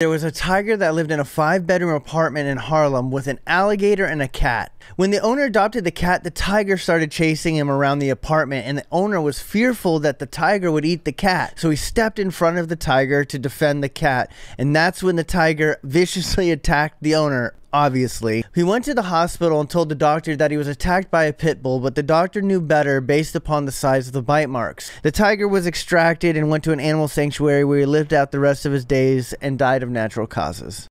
There was a tiger that lived in a five bedroom apartment in Harlem with an alligator and a cat. When the owner adopted the cat, the tiger started chasing him around the apartment, and the owner was fearful that the tiger would eat the cat. So he stepped in front of the tiger to defend the cat, and that's when the tiger viciously attacked the owner obviously. He went to the hospital and told the doctor that he was attacked by a pit bull, but the doctor knew better based upon the size of the bite marks. The tiger was extracted and went to an animal sanctuary where he lived out the rest of his days and died of natural causes.